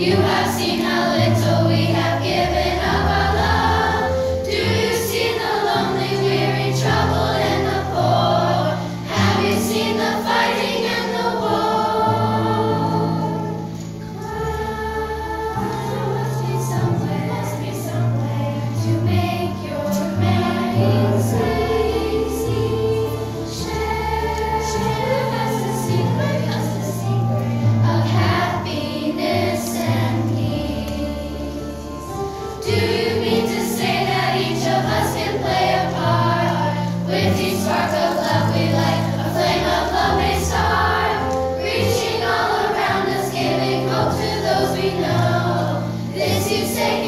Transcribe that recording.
You have because we know this you say.